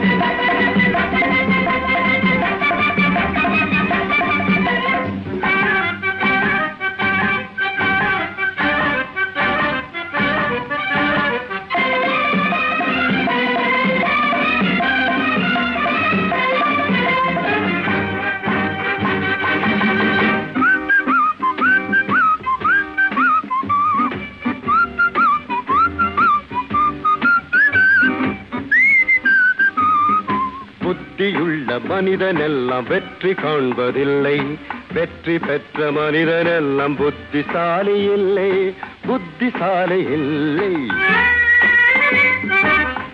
புத்தியுள்ள மனிதனெல்லாம் வெற்றி காண்பதில்லை. வெற்றி பெற்ற மனிதனெல்லாம் புத்திசாலி இல்லை. புத்திசாலி இல்லை.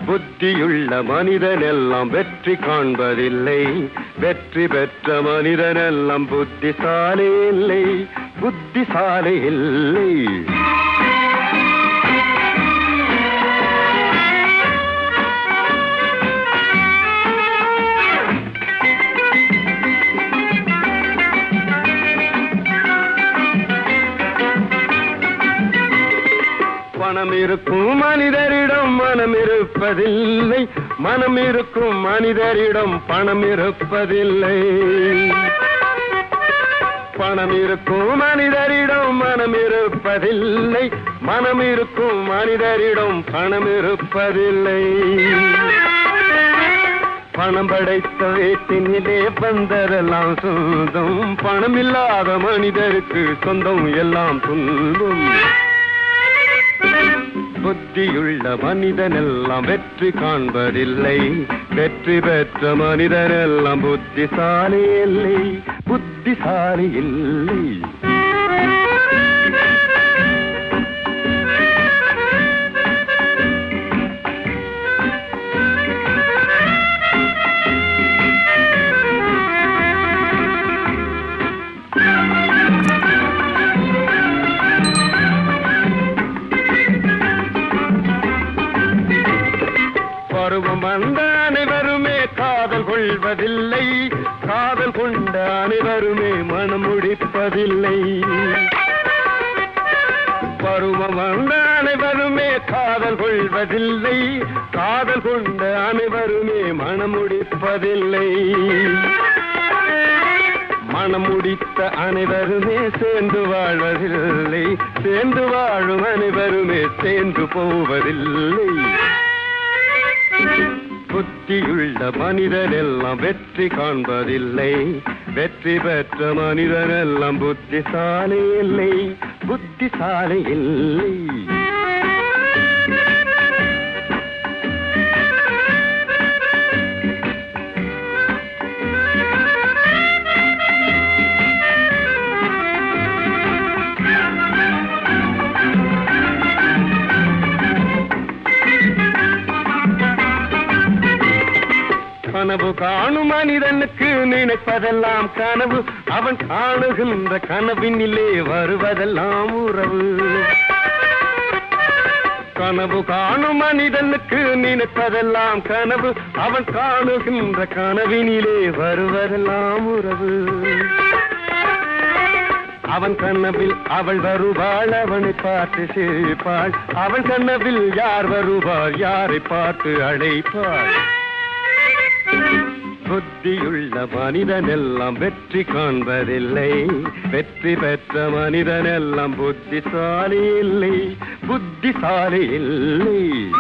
புத்தியுள்ள மனிதனெல்லாம் வெற்றி காண்பதில்லை. வெற்றி பெற்ற மனிதனெல்லாம் புத்திசாலி இல்லை. புத்திசாலி இல்லை. இருக்கும் மனிதரிடம் மனம் இருப்பதில்லை மனம் இருக்கும் மனிதரிடம் பணம் இருப்பதில்லை பணம் இருக்கும் மனிதரிடம் மனம் இருப்பதில்லை மனம் இருக்கும் மனிதரிடம் பணம் இருப்பதில்லை பணம் படைத்த வீட்டினிலே வந்ததெல்லாம் சொந்தம். பணம் இல்லாத மனிதருக்கு சொந்தம் எல்லாம் துன்பம். புத்தியுள்ள மனிதனெல்லாம் வெற்றி காண்பதில்லை. வெற்றி பெற்ற மனிதனெல்லாம் புத்திசாலி இல்லை. புத்திசாலி இல்லை. முடிப்பதில்லை மனம் முடித்த அனைவருமே சேர்ந்து வாழ்வதில்லை. சேர்ந்து வாழும் அனைவருமே சேர்ந்து போவதில்லை. புத்தியுள்ள மனிதர் எல்லாம் வெற்றி காண்பதில்லை. வெற்றி பெற்ற மனிதர் எல்லாம் புத்திசாலி இல்லை. புத்திசாலி இல்லை. கனவு காணும் மனிதனுக்கு நினைப்பதெல்லாம் கனவு. அவன் காணுகின்ற கனவினிலே வருவதெல்லாம் உறவு. கனவு காணும் மனிதனுக்கு நினைப்பதெல்லாம் கனவு. அவன் காணுகின்ற கனவினிலே வருவதெல்லாம் உறவு. அவன் கண்ணவில் அவள் வருவாள் அவனை பார்த்து சிரிப்பாள். அவன் கண்ணவில் யார் வருவார் யாரை பார்த்து அழைப்பாள்? புத்தியுள்ள மனிதனெல்லாம் வெற்றி காண்பதில்லை. வெற்றி பெற்ற மனிதனெல்லாம் புத்திசாலி இல்லை. புத்திசாலி இல்லை.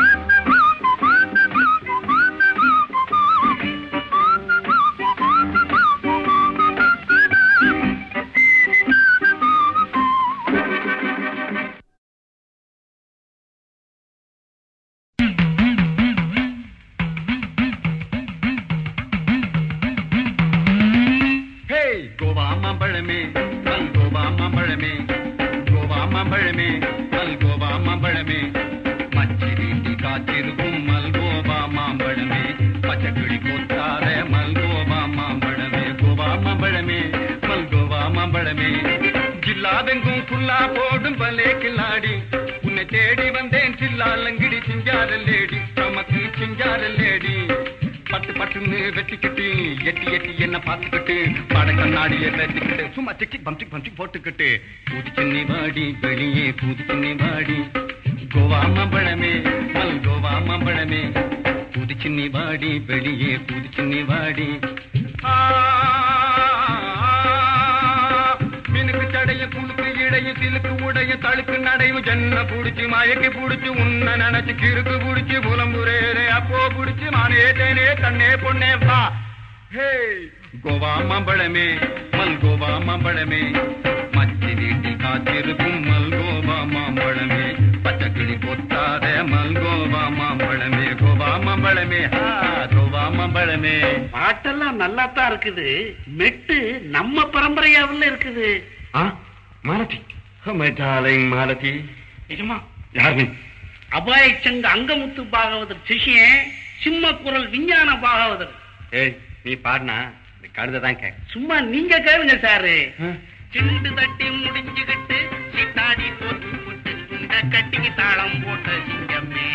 பட கண்ணாடியை வெட்டிக்கிட்டு சும்மா சிக்கி பம்சி பம்சி போட்டுக்கிட்டு. பூதி சின்னி வாடி வெளியே பூதி சின்னி வாடி. கோவா மாம்பழமே மல் கோவா மாம்பழமே. பூதி நீ வாடி வெளியே குதிச்சு நீ வாடி மினுக்கு தடைய குலுக்கு இடைய சிலுக்கு உடைய தழுக்கு நடையும் ஜன்ன புடிச்சு மயக்கி புடிச்சு உன்ன நினைச்சு கிறுக்கு புடிச்சு புலம்புரேரே அப்போ புடிச்சு மானே தேனே கண்ணே பொண்ணே வா. ஹே கோவா மாம்பழமே மல் கோவா மாம்பழமே. மச்சி வீட்டில் காத்திருக்கும் மல்கோவா மாம்பழமே. பச்சை கிளி கொத்தாத மல்கோவா மாம்பழமே. கோவா மாம்பழமே ஆ, கோவா மாம்பழமே. பாட்டெல்லாம் நல்லா தான் இருக்குது. மெட்டு நம்ம பரம்பரையாவில் இருக்குது. மாலதி. மாலதி. நிஜமா யார் நீ? அபாய சங்க அங்கமுத்து பாகவதர் சிஷியன் சிம்ம குரல் விஞ்ஞான பாகவதர். ஏய் நீ பாடினா? இந்த கழுதை தான் கேட்க சும்மா நீங்க கேளுங்க சாரு. சிண்டு தட்டி முடிஞ்சுகிட்டு சித்தாடி போட்டு போட்டு இந்த கட்டிக்கு தாளம் போட்ட சிங்கமே.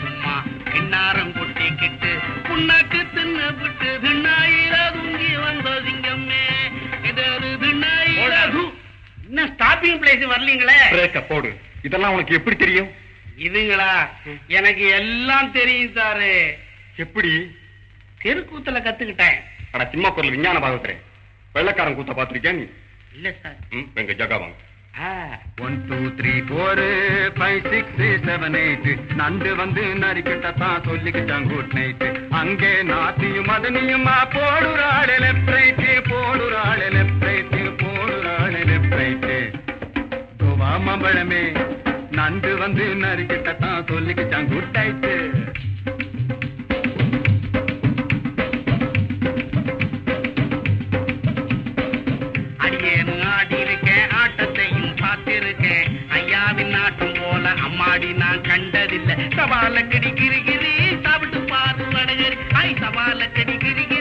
சும்மா கிண்ணாரம் கொட்டிக்கிட்டு புண்ணாக்கு தின்னு விட்டு திண்ணாயிர தூங்கி வந்த சிங்கமே. இது ஒரு திண்ணாயிர தூ- இன்னும் ஸ்டாப்பிங் பிளேஸ் வரலீங்களே? பிரேக்க போடு. இதெல்லாம் உனக்கு எப்படி தெரியும்? இதுங்களா? எனக்கு எல்லாம் தெரியும் சாரு. எப்படி? தெருக்கூத்துல கத்துக்கிட்டேன். அட சினிமா குரல் விஞ்ஞான பாகத்திரே வெள்ளக்காரன் கூத்த பாத்திருக்கியா நீ? இல்ல சார். எங்க ஜகா வாங்க. One two three four five six seven eight நண்டு வந்து நரிக்கிட்டத்தான் சொல்லிக்கிட்டான் குட் நைட் அங்கே நாத்தியும் மதனியுமா போடுறாள் லெஃப்ட் ரைட் போடுறாள் லெஃப்ட் ரைட் போடுறாள் லெஃப்ட் ரைட் கோவா மம்பழமே நண்டு வந்து நரிக்கிட்டத்தான் சொல்லிக்கிட்டான் குட் நைட் பார்த்திருக்கேன் ஐயாவின் ஆட்டம் போல அம்மாடி நான் கண்டதில்லை. சவால கடி கிரிகிரி சாப்பிட்டு பாரு வடகரி ஐ சவால கடி கிரிகிரி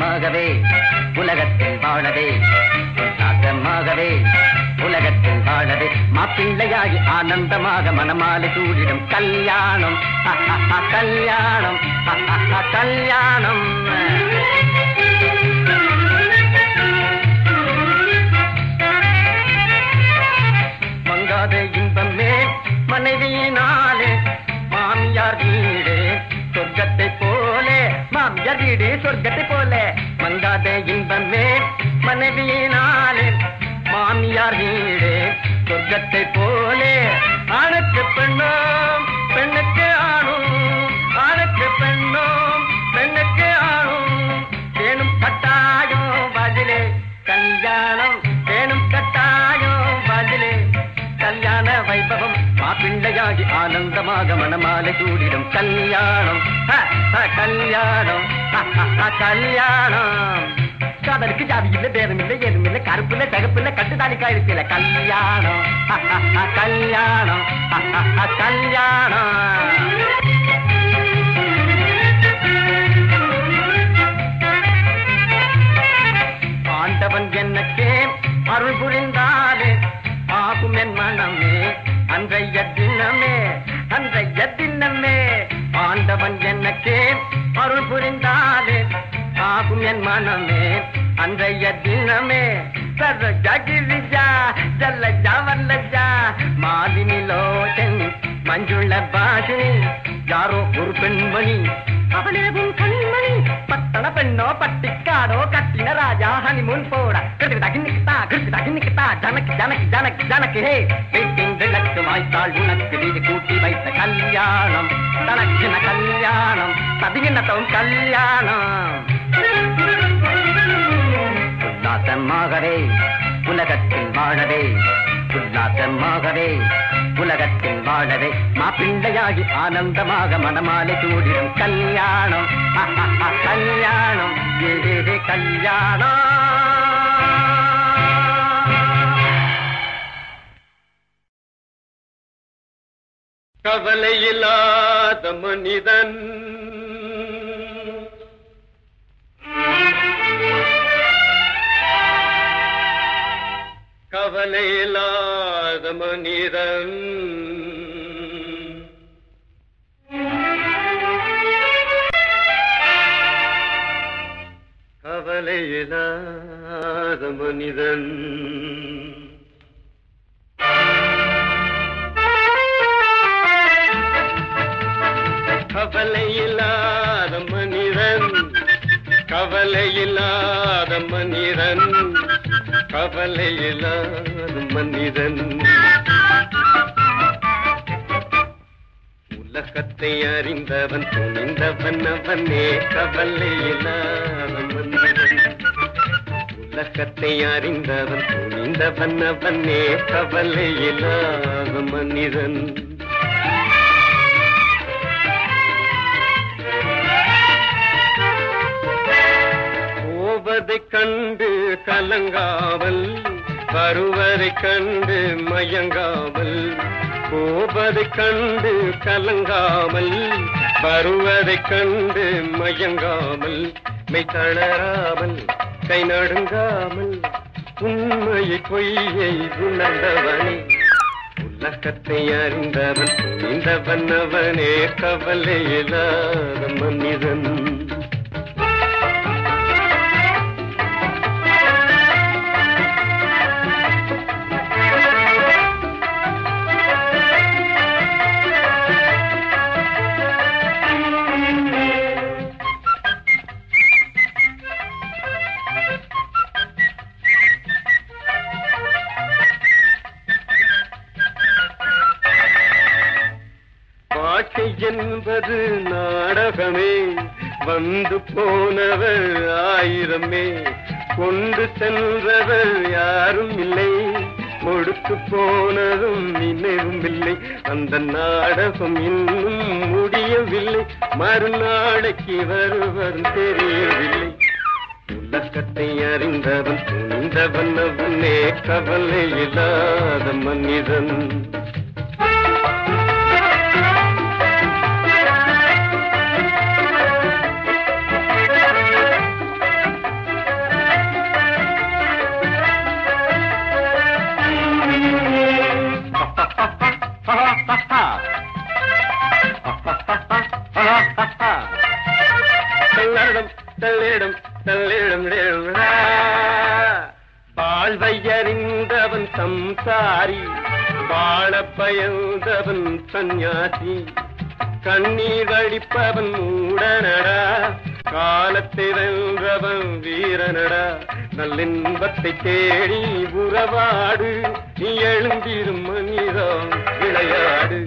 நாகமாகவே உலகத்தில் வாழவே நாகமாகவே உலகத்தில் வாழவே. மாப்பிள்ளையாகி ஆனந்தமாக மனமாலை சூழிடும் கல்யாணம். கல்யாணம். கல்யாணம். மங்காத இன்பமே மனைவியினால் மாமியார் வீடு சொர்க்கத்தை போல மங்காத இன்பமே மனைவியினாலே. மாமியார் வீடு சொர்க்கத்தை போலே. ஆணுக்கு பெண்ணோம் பெண்ணுக்கு ஆணும். ஆணுக்கு பெண்ணோம் பெண்ணுக்கு ஆணும். தேனும் கட்டாயம் பதிலே கல்யாணம் தேனும் கட்டாயம் பதிலே கல்யாண வைபவம் மாப்பிள்ளையாகி ஆனந்தமாக மனமாலை கூடிடும் கல்யாணம். கல்யாணம். கல்யாணம். காதலுக்கு ஜாதி இல்ல பேதம் இல்ல ஏதும் இல்ல கருப்பு இல்ல தகப்பு இல்ல கட்டுதாலி காயிருக்கு கல்யாணம். கல்யாணம். கல்யாணம். ஆண்டவன் என்னக்கே அருள் புரிந்தாலே ஆகும் என் மனமே. அன்றைய தினமே அன்றைய தினமே ஆண்டவன் எனக்கே அருள் புரிந்தாலே ஆகும் என் மனமே. அன்றைய தினமே சரஜா கிரிஜா ஜல்லஜா வல்லஜா மாலினி லோசன் மஞ்சுள பாசினி யாரோ ஒரு பெண்மணி. அவளேவும் கண்மணி பத்து பெண்ணோ பட்டிக்காடோ கட்டின ராஜா ஹனிமூன் போட. கிருதி தகின்னுக்குத்தா கிருதி தகின்னுக்குத்தா ஜனக்கு ஜனக்கு ஜனக்கு ஜனக்கு ஹே. வீட்டின் விளக்கு வாய்த்தாள் உனக்கு வீடு கூட்டி வைத்த கல்யாணம். தனக்கின கல்யாணம் ததிகினத்தவும் கல்யாணம். உல்லாசமாகவே உலகத்தில் வாழவே. உல்லாசமாகவே உலகத்தில் வாழவே மாப்பிள்ளையாகி ஆனந்தமாக மனமாலை கூடிடும் கல்யாணம். கல்யாணம். ஏழே கல்யாணம்? கவலையில்லாத மனிதன் கவலையில்லாத மனிதன் கவலையில்லாத மனிதன் கவலையில்லாத மனிதன் கவலையில்லாத மனிதன் கவலையில்லாத மனிதன். உலகத்தை அறிந்தவன் துணிந்தவன் அவனே கவலையில்லாத மனிதன். உலகத்தை அறிந்தவன் துணிந்தவன் அவனே கவலையில்லாத மனிதன். போவதைக் கண்டு கலங்காமல் வருவதைக் கண்டு மயங்காமல் போவதை கண்டு கலங்காமல் வருவதைக் கண்டு மயங்காமல் மெய் தளராமல் கை நடுங்காமல் உண்மையை பொய்யை உணர்ந்தவனே. உலகத்தை அறிந்தவன் புரிந்தவன் அவனே கவலையில்லாத மனிதன். கொண்டு சென்றவர் யாரும் இல்லை. கொடுத்து போனதும் நினைவும் இல்லை. அந்த நாடகம் இன்னும் முடியவில்லை. மறுநாளைக்கு வருவர் தெரியவில்லை. உலகத்தை அறிந்தவன் துணிந்தவன் அவனே கவலை இல்லாத மனிதன். சந்நியாசி கண்ணீர் அடிப்பவன் மூடனடா காலத்தை வென்றவன் வீரனடா. நல்லின்பத்தை தேடி உறவாடு நீ எழுந்திரும் மனிதம் விளையாடு.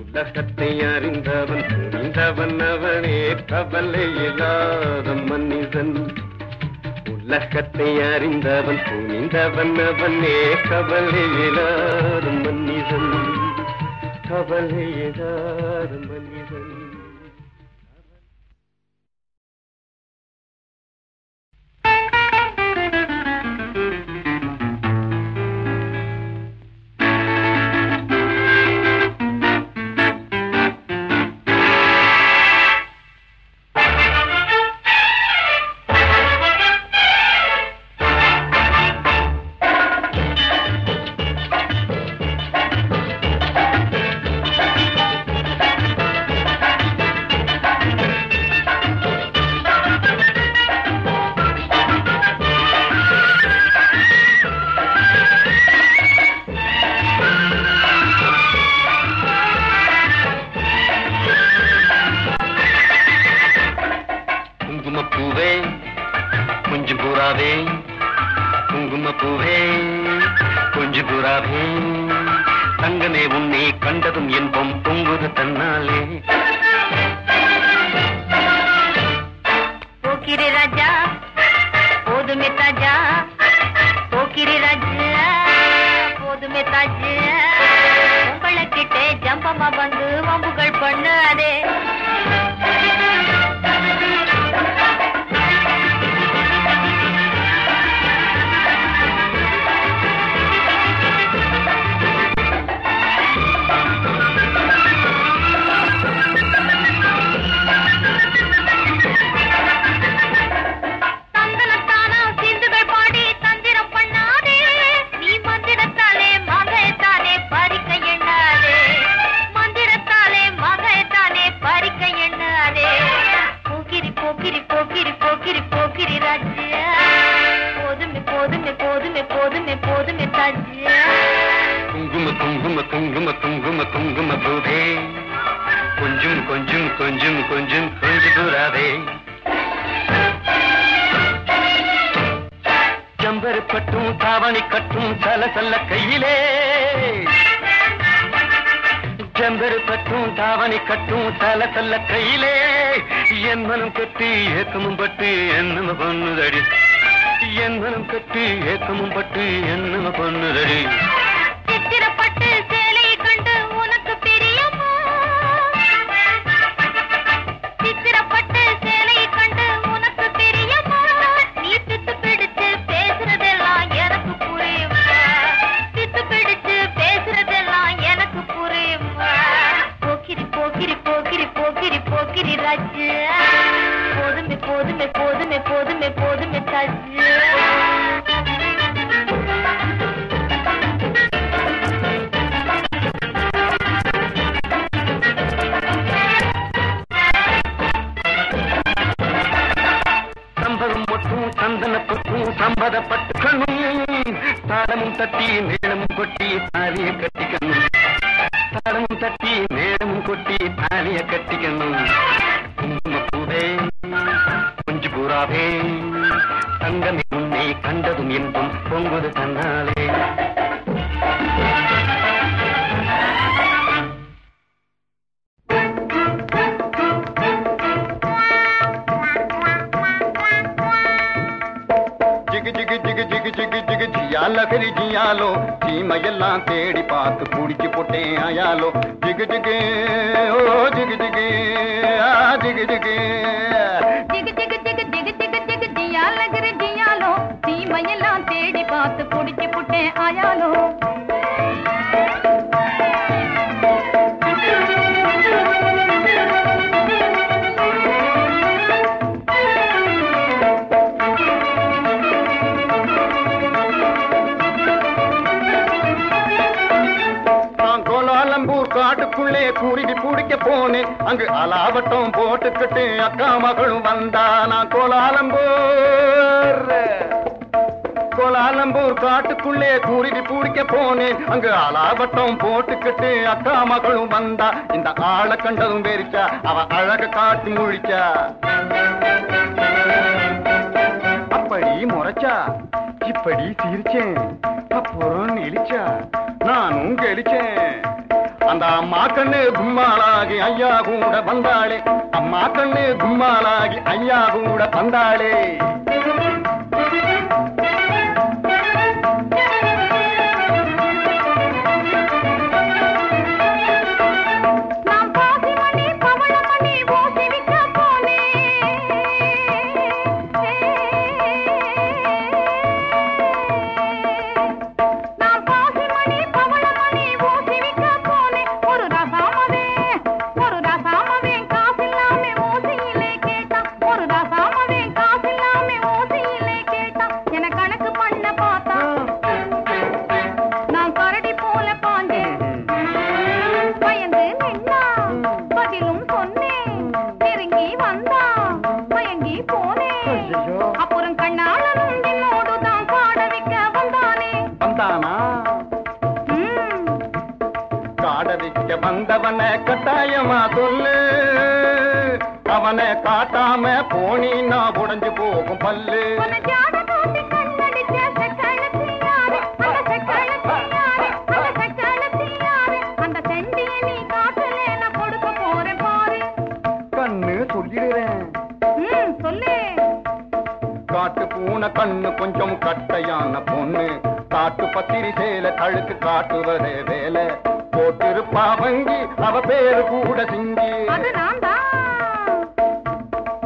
உலகத்தை அறிந்தவன் புரிந்தவன் அவனே கவலை இல்லாத மனிதன். உலகத்தை அறிந்தவன் புனிந்தவன் அவனே கவலை இல்லாத மனிதன். கவலை செல்ல கையிலே. ஜம்பரு பட்டும் தாவணி கட்டும் தல தல்ல கையிலே. என் மனம் கட்டி ஏக்கமும் பட்டு என்னம பண்ணுதடி. என் மனம் கட்டி ஏக்கமும் பட்டு என்னம பண்ணுதடி. digi digi. அங்கு அலாவட்டம் போட்டுக்கிட்டு அக்கா மகளும் வந்தா நான் கோலாலம்பூர். கோலாலம்பூர் காட்டுக்குள்ளே குருவி பிடிக்க போனேன். அங்கு அலாவட்டம் போட்டுக்கிட்டு அக்கா மகளும் வந்தா இந்த ஆளை கண்டதும் வெறிச்சா அவ அழக காட்டி முழிச்சா. அப்படி முறைச்சா இப்படி சிரிச்சேன் அப்புறம் நெளிச்சா நானும் கெளிச்சேன். அந்த அம்மா கண்ணு கும்மாளாகி ஐயா கூட வந்தாளே. அம்மா கண்ணு கும்மாளாகி ஐயா கூட வந்தாளே. காட்டுவதே வேலை. போட்டிருப்பா வங்கி அவ பேரு கூட சிங்கி.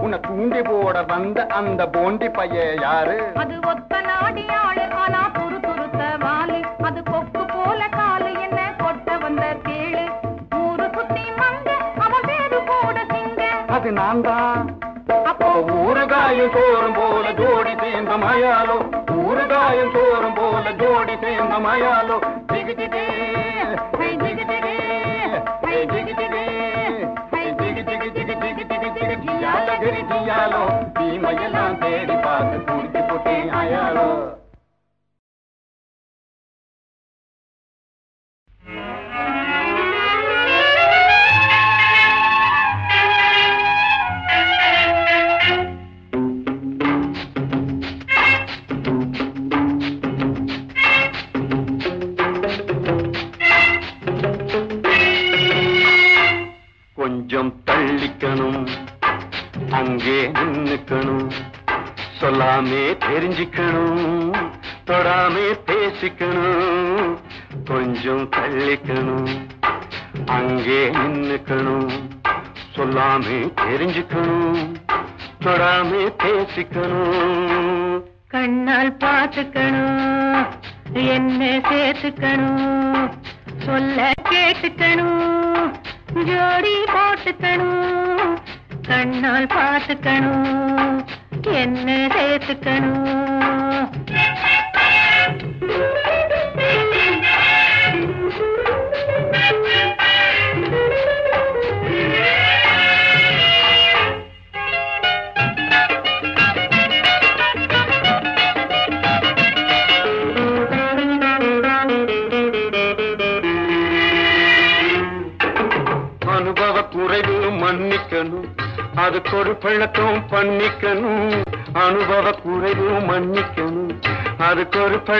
உன்னை தூண்டி போட வந்த அந்த போண்டி பைய யாரு? அது ஒத்த நாடி ஆளு ஆனா துரு துருத்த வாலு அது கொக்கு போல காலு என்ன கொட்ட வந்த கேளு. ஊரு சுத்தி மங்க அவன் பேரு கூட சிங்க. அது நான் தான் அப்போ ஊறுகாயும் சோறும் போல ஜோடி சேர்ந்த மயாலோ. ஊறுகாயும் சோறும் போல ஜோடி சேர்ந்த மயாலோ. ஜிகு ஜிகு ஹை ஜிகு ஜிகு ஹை ஜிகு ஜிகு தெரிஞ்சுக்கணும். தொடாம பேசிக்கணும். கண்ணால் பார்த்துக்கணும். என்ன சேர்த்துக்கணும்.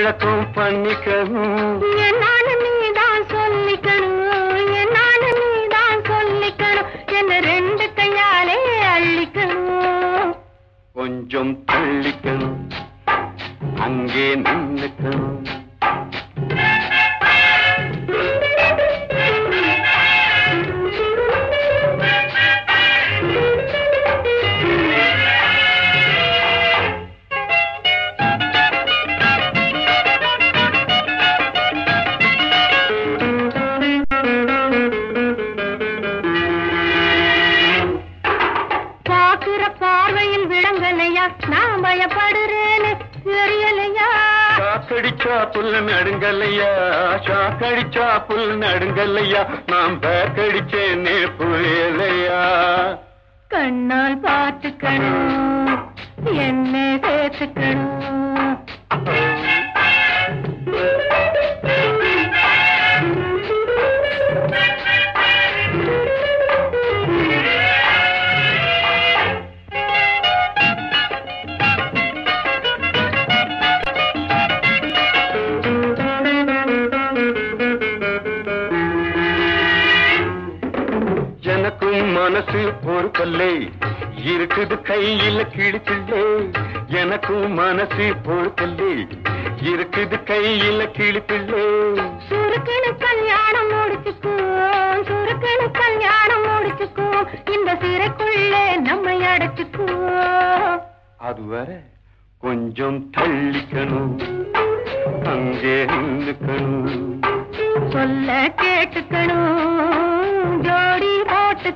பழக்கம் பண்ணிக்கணும். என்னால நீதான் சொல்லிக்கணும். என்னால நீதான் சொல்லிக்கணும். என்ன ரெண்டு கையாலே அள்ளிக்கணும். கொஞ்சம் தள்ளிக்கணும். அங்கே நின்னுக்கணும்.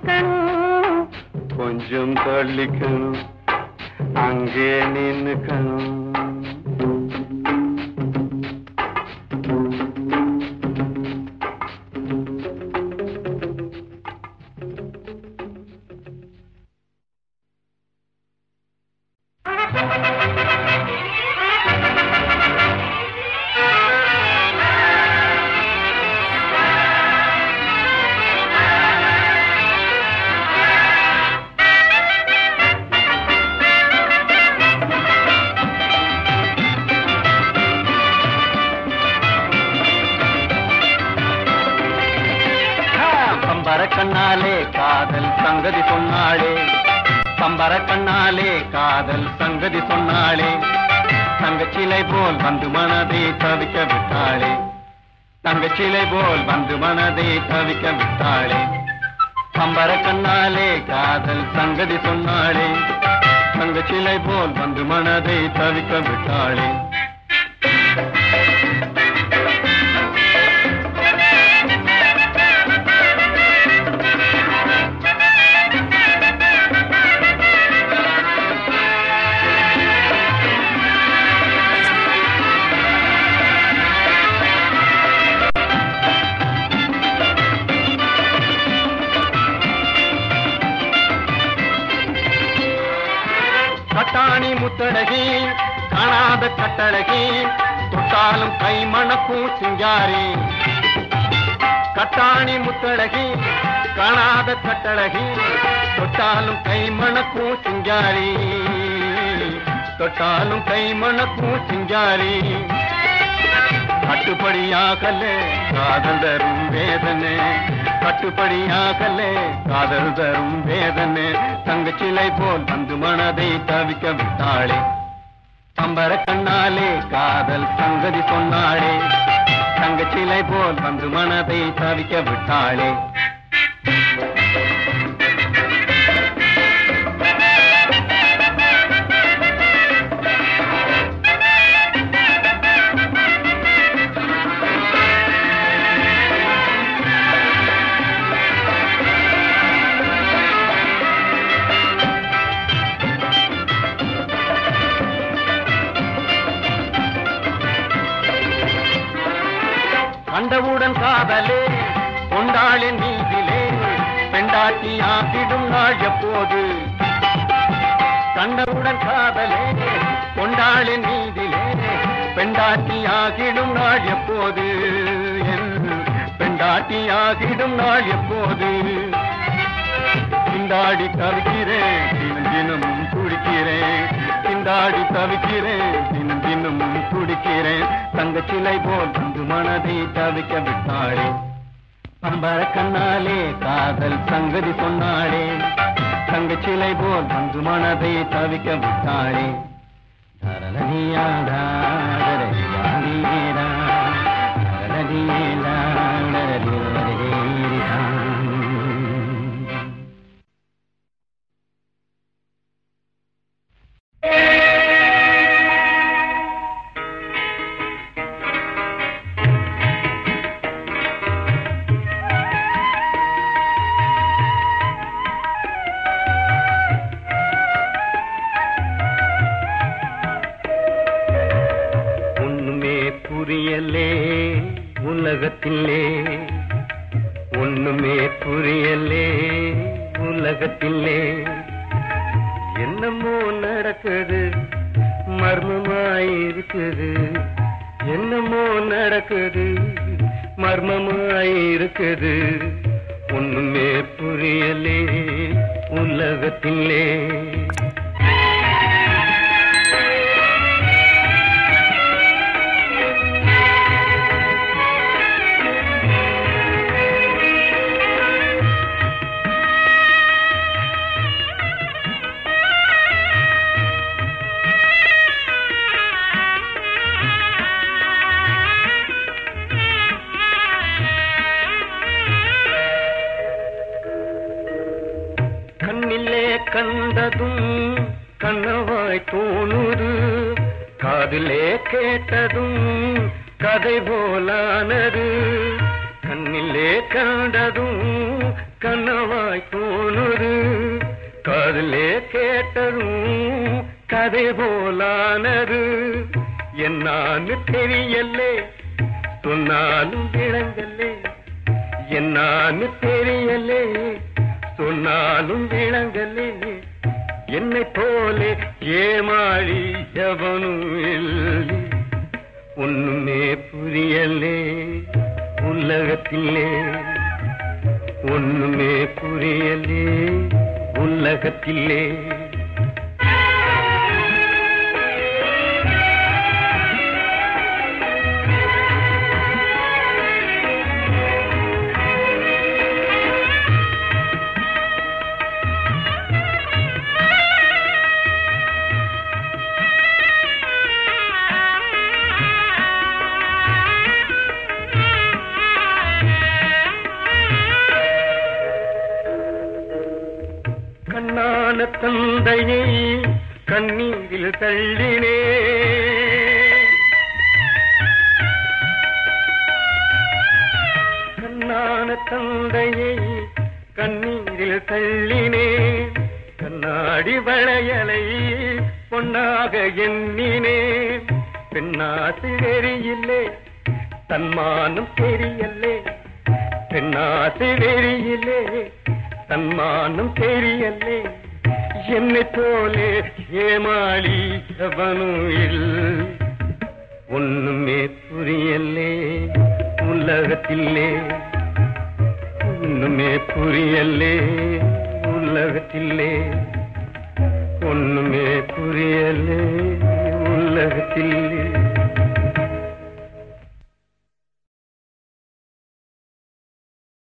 போட்டுக்கணும் கொஞ்சம் தள்ளிக்கணும். அங்கே நின்னுக்கணும். போல் மனதை தவிக்க விட்டாளே. பம்பர கண்ணாலே காதல் சங்கதி சொன்னாளே. தங்கச்சிலை போல் வந்து மனதை தவிக்க விட்டாளே. கட்டழகி தொட்டாலும் கை மணக்கும் சிங்காரி. கட்டாணி முத்தழகி காணாத கட்டழகி தொட்டாலும் கை மணக்கும் சிங்காரி. தொட்டாலும் கை மணக்கும் சிங்காரி. கட்டுப்படியாகலே காதல் தரும் வேதனை. கட்டுப்படியாகலே காதல் தரும் வேதனை. தங்கச்சிலை போல் வந்து மனதை தவிக்க விட்டாளே. பம்பர கண்ணாலே காதல் சங்கதி சொன்னாளே. தங்கச்சிலை போல் வந்து மனதை தவிக்க விட்டாளே. காதலே கொண்டாளின் நீதிலே பெண்டாட்டி ஆகிடும் நாள் எப்போது? கண்டவுடன் காதலே கொண்டாளின் நீதிலே பெண்டாட்டி ஆகிடும் நாள் எப்போது? என் பெண்டாட்டி ஆகிடும் நாள் எப்போது? திண்டாடி தவிக்கிறேன் தினம் தினமும் குடிக்கிறேன். திண்டாடி தவிக்கிறேன் தினம் தினமும் துடிக்கிறேன் தங்கச்சிலை போல் மனதை தவிக்க விட்டாளே. பம்பர கண்ணாலே காதல் சங்கதி சொன்னாளே. தங்கச்சிலை போல் வந்து மனதை தவிக்க விட்டாளே. தரணியாடா தோணுது காதிலே கேட்டதும் கதை போலானது. கண்ணிலே கண்டதும் கண்ணவாய் தோணுது. காதிலே கேட்டதும் கதை போலானது. என்னான்னு தெரியலே சொன்னாலும் விளங்கலே. என்னான்னு தெரியலே சொன்னாலும் விளங்கலே. என்னை போலே ஏமாளி எவனும் இல்லை ஒண்ணுமே புரியலே உலகத்திலே. ஒண்ணுமே புரியலே உலகத்திலே. தந்தையை கண்ணீரில் தள்ளினே. கண்ணான தந்தையை கண்ணீரில் தள்ளினே. கண்ணாடி வளையலை பொன்னாக எண்ணினே. பெண்ணாசு வெறியில்லே தன்மானம் தெரியல்லே பெண்ணாசு வெறியிலே தன்மானம் தெரியல்லே என்னை போலே ஏமாளி எவனும் இல்லை ஒண்ணுமே புரியலே உலகத்திலே ஒண்ணுமே புரியலே உலகத்திலே ஒண்ணுமே புரியலே உலகத்திலே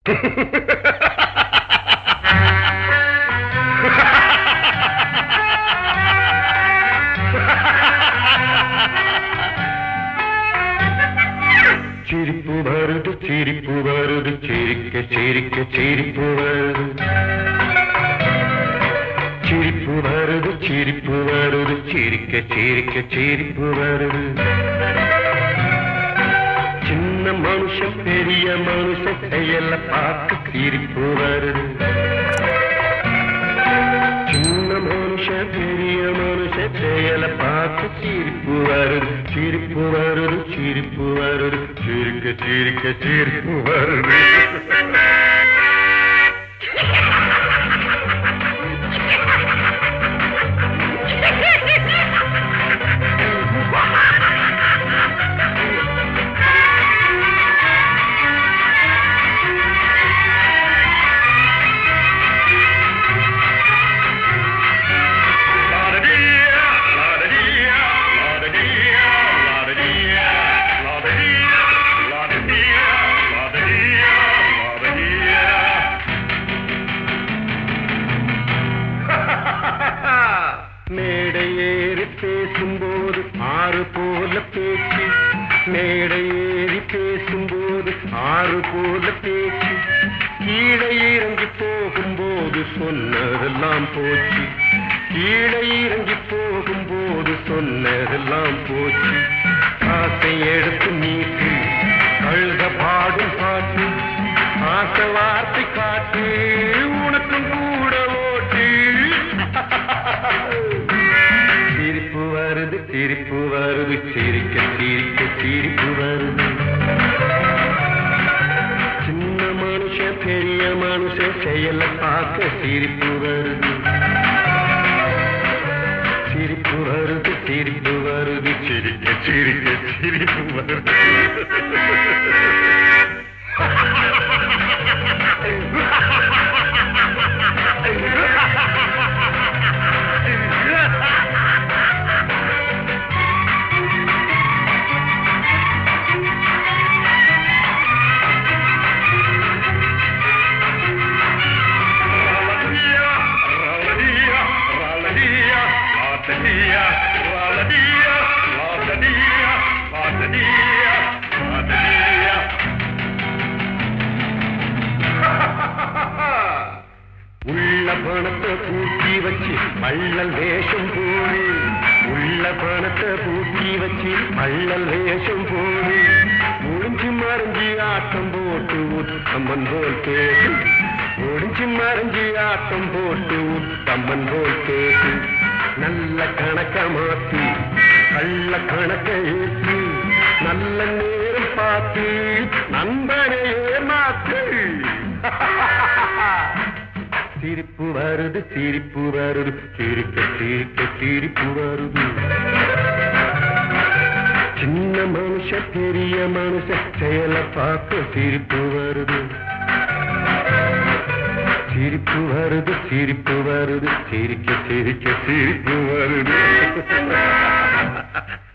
சிரிப்பு சிரிக்க சிரிப்பு வருது சிரிப்பு வருது சிரிப்பு வருது சிரிக்க சிரிக்க சிரிப்பு வருது சின்ன மனுஷன் பெரிய மனுஷன் செயல பார்த்து சிரிப்பு வருது சின்ன மனுஷன் பெரிய மனுஷன் செயல பார்த்து சிரிப்பு வருது சிரிப்பு வருது சிரிப்பு வருது சிரிக்க சிரிக்க சிரிப்பு பள்ளல் வேஷம் போடு. உள்ள பணத்தை பூட்டி வச்சு பள்ளல் வேஷம் போடு. முடிஞ்சு மறைஞ்சி ஆட்டம் போட்டு உத்தம்மன் போல் கேட்டு. முடிஞ்சு மறைஞ்சி ஆட்டம் போட்டு உத்தம்மன் போல் கேட்டு. நல்ல கணக்க மாத்தி கள்ள கணக்க ஏற்றி நல்ல நேரம் பார்த்து நண்பனையே மாத்து. ha ha ha சிரிப்பு வருது சிரிப்பு வருது. சிரிக்க சிரிக்க சிரிப்பு வருது. சின்ன மனுஷ பெரிய மனுஷ செயலை பார்க்க சிரிப்பு வருது. சிரிப்பு வருது சிரிப்பு வருது. சிரிக்க சிரிக்க சிரிப்பு வருது.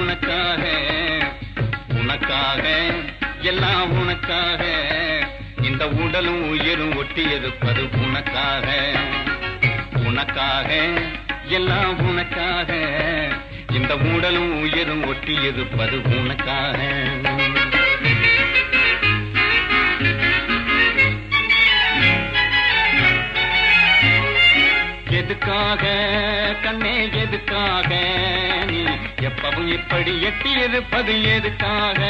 உனக்காக உனக்காக எல்லாம் உனக்காக. இந்த உடலும் உயிரும் ஒட்டி இருப்பது உனக்காக. உனக்காக எல்லாம் உனக்காக. இந்த உடலும் உயிரும் ஒட்டி இருப்பது உனக்காக. எதுக்காக கண்ணே எதுக்காக நீ எப்பவும் இப்படி எட்டி இருப்பது எதுக்காக?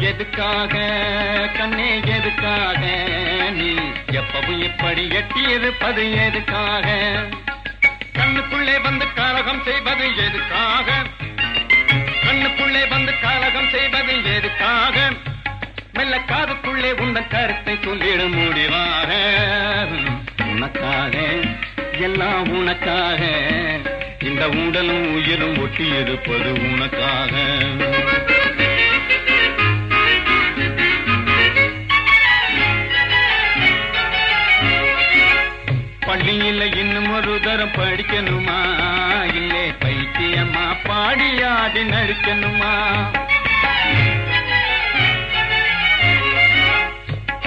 எதுக்காக? கண்ணே எதுக்காக? நீ எப்பவும் இப்படி எட்டி இருப்பது எதுக்காக? கண்ணுக்குள்ளே வந்து காலகம் செய்வது எதுக்காக? கண்ணுக்குள்ளே வந்து காலகம் செய்வது எதுக்காக? மெல்ல காதுக்குள்ளே உந்தன் கருத்தை சொல்லிட முடிவாக. உனக்காக எல்லாம் உனக்காக. இந்த உடலும் உயிரும் ஒட்டி இருப்பது உனக்காக. பள்ளியில் இன்னும் ஒரு தரம் படிக்கணுமா? இல்லை பைத்தியம்மா பாடியாடி நடிக்கணுமா?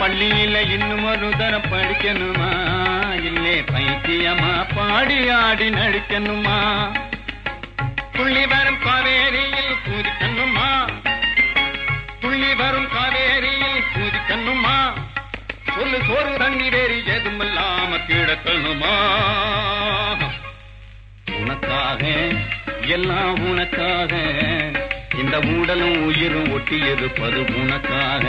பள்ளியில இன்னும் ஒரு தர படிக்கணுமா? இல்லே பைத்தியமா பாடி ஆடி நடிக்கணுமா? புள்ளி வரும் காவேரியில் பூதிக்கணுமா புள்ளி வரும் காவேரியில் பூதிக்கணுமா சொல்லு சோறு தண்ணி வேறி எதுமில்லாம கிடக்கணுமா உனக்காக எல்லாம் உனக்காக இந்த ஊடலும் உயிரும் ஒட்டி இருப்பது உனக்காக.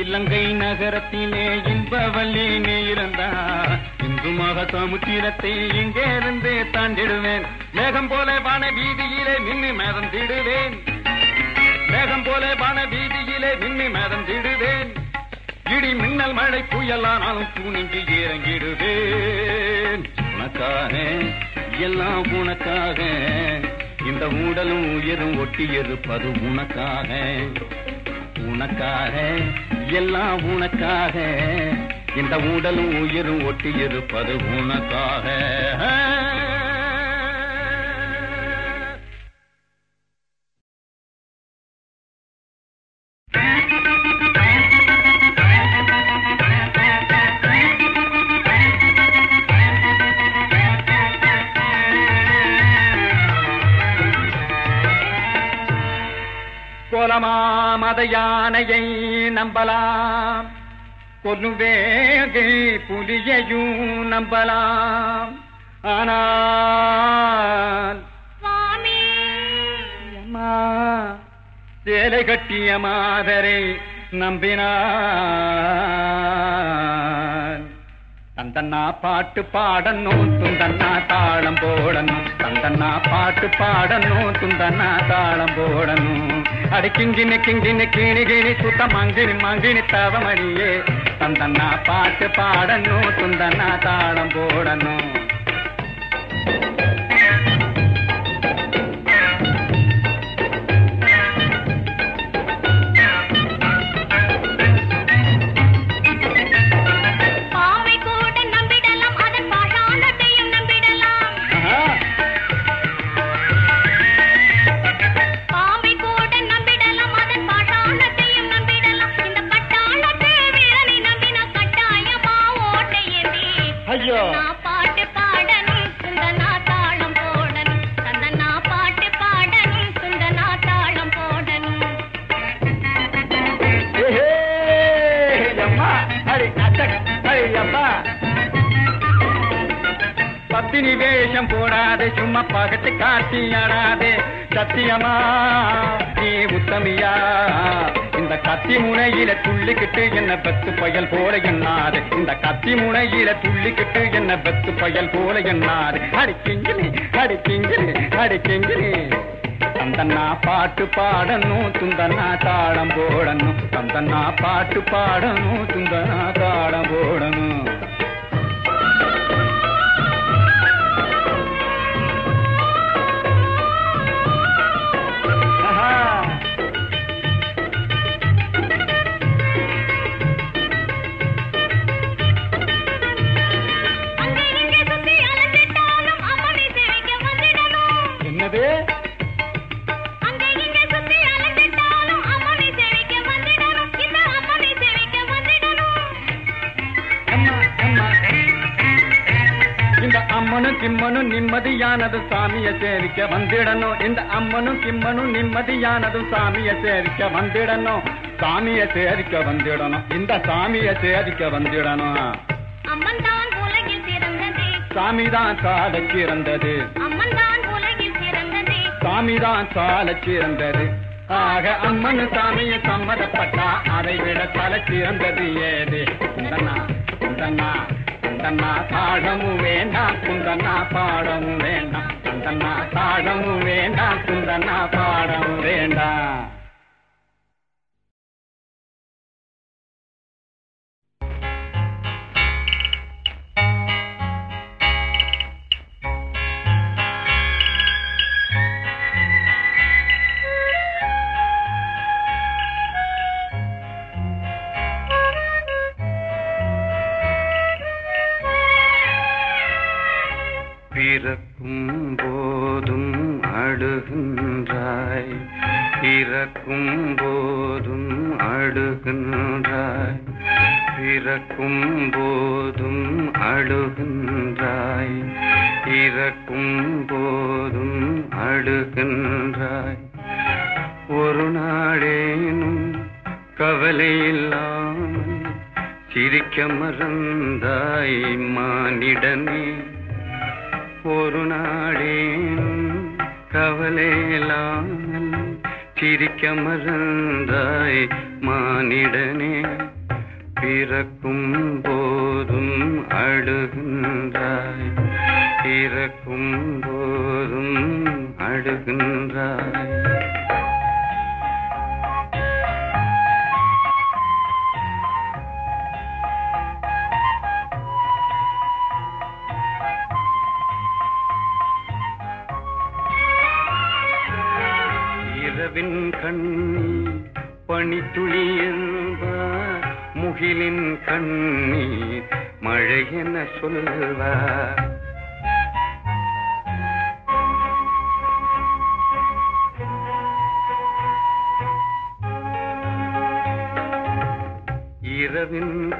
இலங்கை நகரத்திலே இன்பவல்லி நீ இருந்தா இந்து சமுத்திரத்தை இங்கே இருந்து தாண்டிடுவேன் மேகம் போல வான வீதியிலே நின்று மேதம் திடுவேன். மேகம் போல வான வீதியிலே நின்று மேதம் திடுவேன். இடி மின்னல் மழை புயலானாலும் துணிஞ்சு இறங்கிடுவேன். உனக்காக எல்லாம் உனக்காக. இந்த உடலும் உயிரும் ஒட்டி இருப்பது உனக்காக. உனக்காக எல்லாம் உனக்காக. இந்த உடலும் உயிரும் ஒட்டி இருப்பது உனக்காக. கோலமாம் மத யானையை நம்பலாம். கொல்லுவேகை புலியையும் நம்பலாம். ஆனால் சேலை கட்டிய மாதரை நம்பினான் தந்தன்னா பாட்டு பாடணும் துந்தன்னா தாளம் போடணும். தந்தன்னா பாட்டு பாடணும் துந்தன்னா தாளம் போடணும். அடி கிங்கினி கிங்கினி கிணி கிணி சுத்த மங்கினி மங்கினி தவமணியே. தந்தன்னா பாட்டு பாடணும் துந்தன்னா தாளம் போடணும். பத்தினி வேஷம் போடாதே சும்மா பகட்டு காட்டி ஆடாதே சத்தியமா நீ உத்தமியா? இந்த கத்தி முனையில துள்ளிக்கிட்டு என்ன பத்து பயல் போல எண்ணாது இந்த கத்தி முனையில துள்ளிக்கிட்டு என்ன பத்து பயல் போல எண்ணாது அடிக்கிங்கிலே அடிக்கிங்கிலே அடிக்கிங்கிலே தந்தன்னா பாட்டு பாடணும் துந்தன்னா தாளம் போடணும். தந்தன்னா பாட்டு பாடணும் துந்தன்னா தாளம் போடணும். கிம்மனும் நிம்மதியானது சாமிய சேரிக்க வந்திடணும் இந்த அம்மனும் கிம்மனும் நிம்மதியானது சாமிய சேரிக்க வந்திடணும் சாமிய சேரிக்க வந்திடணும் இந்த சாமிய சேரிக்க வந்திடணும் அம்மன் தான் உலகில் சிறந்தது சாமிதான் சால சிறந்தது அம்மன் தான் உலகில் சிறந்தது சாமிதான் சால சிறந்தது ஆக அம்மன் சாமிய சம்மதப்பட்டா அதை விட தல சிறந்தது ஏது குந்தனா குந்தனா కందన్న తాళము వేండా కుందన్న పాడం వేండా కందన్న తాళము వేండా కుందన్న పాడం వేండా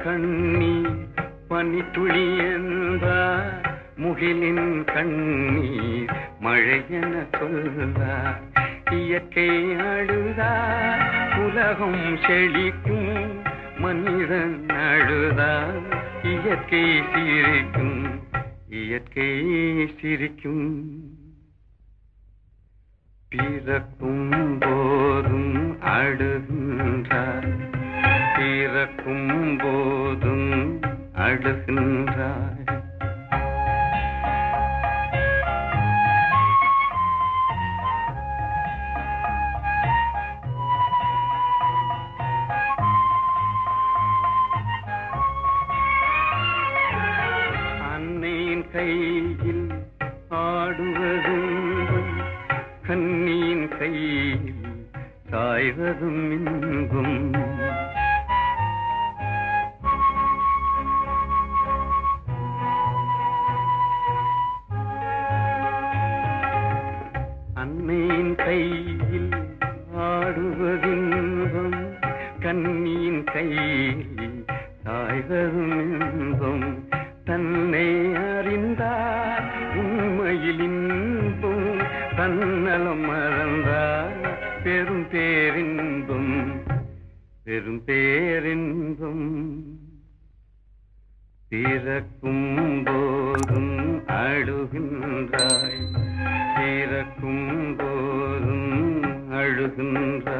கண்ணி கண்ணீர் பனித்துளி என்பார் முகிலின் கண்ணீர் மழை என சொல்வார். இயற்கை அழுதார் உலகம் செழிக்கும் மனிதன் அழுதார். இயற்கை சிரிக்கும் இயற்கை சிரிக்கும். பிறக்கும் போதும் அழுகின்றார். பிறக்கும் போதும் அழுகின்றாய். அன்னையின் கையில் ஆடுவதும் கண்ணியின் கையில் சாய்வதும் இங்கும். கண்ணியின் கையில் சாய்வதும் தன்னை அறிந்தார். உண்மையில் இன்பும் தன்னலம் மறந்தார். பெரும் பேரின்பும் பெரும் பேரின்பும். பிறக்கும் போதும் அழுகின்றாய். பிறக்கும் போதும் அழுகின்றாய்.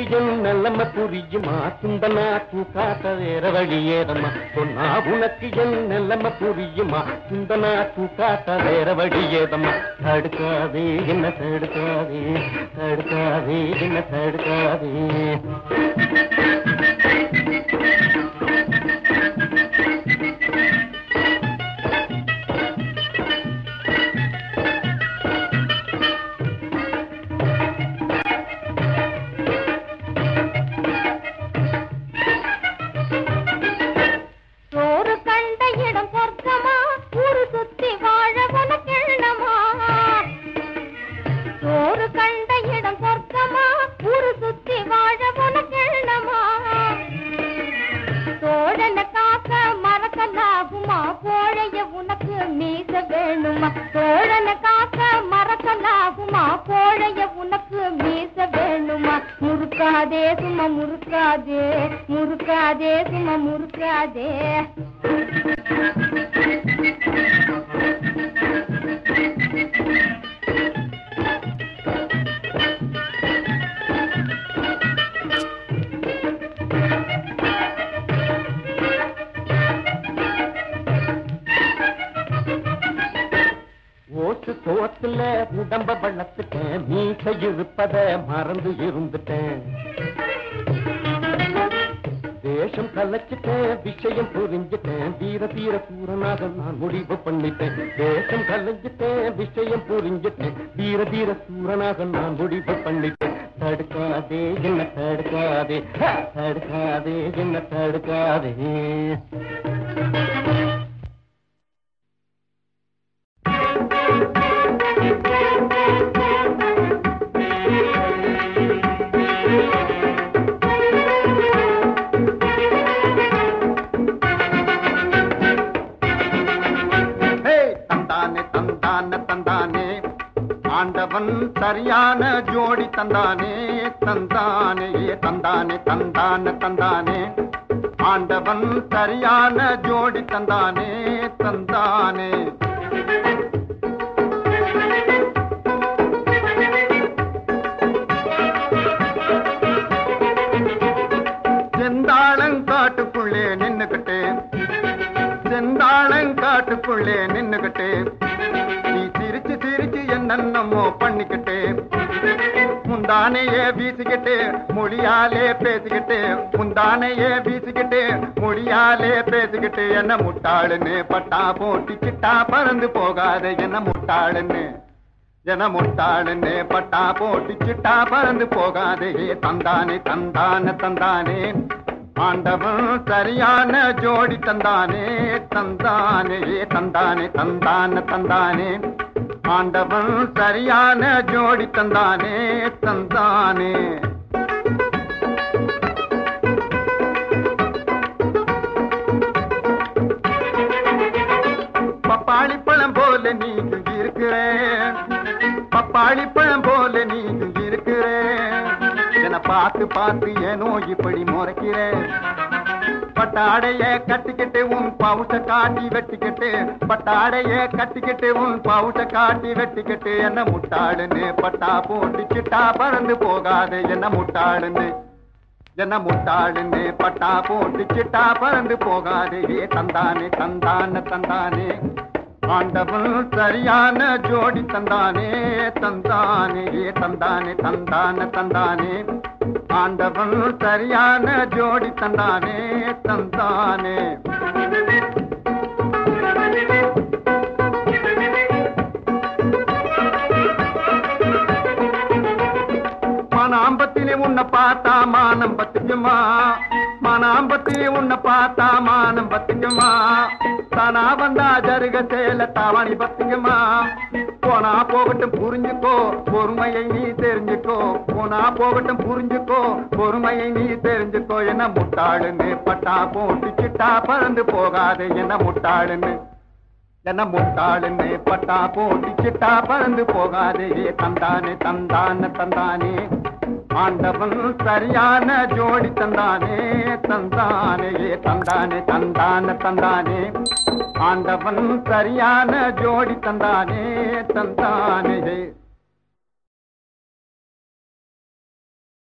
உனக்கு என் புரியுமா? துண்டனா தூக்காட்ட வேற வழியேதம்மா சொன்னா உனக்கு என் நிலைமை புரியுமா? துண்டனா தூக்காட்ட வேற வழியேதம்மா தடுக்காதே என்ன தடுக்காதே தடுக்காதே என்ன தடுக்காதே. வீர சூரனாக நான் முடிவு பண்ணிட்டேன். தடுக்காதே என்ன தடுக்காதே. தடுக்காதே என்ன தடுக்காதே. அவன் சரியான ஜோடி தந்தானே தந்தானே தந்தானே தந்தான தந்தானே. ஆண்டவன் சரியான ஜோடி தந்தானே தந்தானே. செந்தாளங்காட்டுக்குள்ளே நின்னுக்கிட்டு செந்தாளங்காட்டுக்குள்ளே நின்னுக்கிட்டு முந்தானையே வீசிக்கிட்டு மொழியாலே பேசிக்கிட்டு முந்தானையே வீசிக்கிட்டு மொழியாலே பேசிக்கிட்டு என்ன முட்டாளுன்னு பட்டா போட்டிக்கிட்டா பறந்து போகாத என்ன முட்டாளுன்னு. என முட்டாளுன்னு பட்டா போட்டிக்கிட்டா பறந்து போகாதே தந்தானே தந்தான தந்தானே. ஆண்டவன் சரியான ஜோடி தந்தானே தந்தானே தந்தானே தந்தான தந்தானே. ஆண்டவன் சரியான ஜோடி தந்தானே தந்தானே. பப்பாளி பழம் போல நீங்க இருக்கிறேன். பப்பாளி பழம் போல நீங்க இருக்கிறேன். என பார்த்து பார்த்து ஏனோ இப்படி முறைக்கிறேன். பட்டாடைய கட்டிக்கிட்டு உன் பவுச காட்டி வெட்டிக்கிட்டு பட்டாடைய கட்டிக்கிட்டு உன் பவுச காட்டி வெட்டிக்கிட்டு என்ன முட்டாளுன்னு பட்டா போட்டு சிட்டா பறந்து போகாது என்ன முட்டாளுன்னு. என்ன முட்டாளுன்னு பட்டா போட்டு சிட்டா பறந்து போகாதே தந்தானே தந்தான தந்தானே. ஆண்டவன் சரியான ஜோடி தந்தானே தந்தானே தந்தானே தந்தான தந்தானே. ஆண்டவன் சரியான ஜோடி தந்தானே தந்தானே. மனாம்பத்திலே உன்னை பார்த்தா மானம் பத்துக்குமா? மனாம் பத்தி உன்னை பார்த்தா மானம் பத்திங்கம்மா தானா வந்தா ஜருக சேல தவணி பத்திங்கம்மா போனா போகட்டும் புரிஞ்சுக்கோ பொறுமையை நீ தெரிஞ்சுக்கோ. போனா போகட்டும் புரிஞ்சுக்கோ பொறுமையை நீ தெரிஞ்சுக்கோ. என்ன முட்டாளுன்னு பட்டா போட்டு பறந்து போகாது என்ன முட்டாளுன்னு. என்ன முட்டாளுன்னு பட்டா போட்டு பறந்து போகாதே தந்தானே தந்தான தந்தானே. ஆண்டவன் சரியான ஜோடி தந்தானே தந்தானே தந்தானே தந்தான தந்தானே. ஆண்டவன் சரியான ஜோடி தந்தானே தந்தானே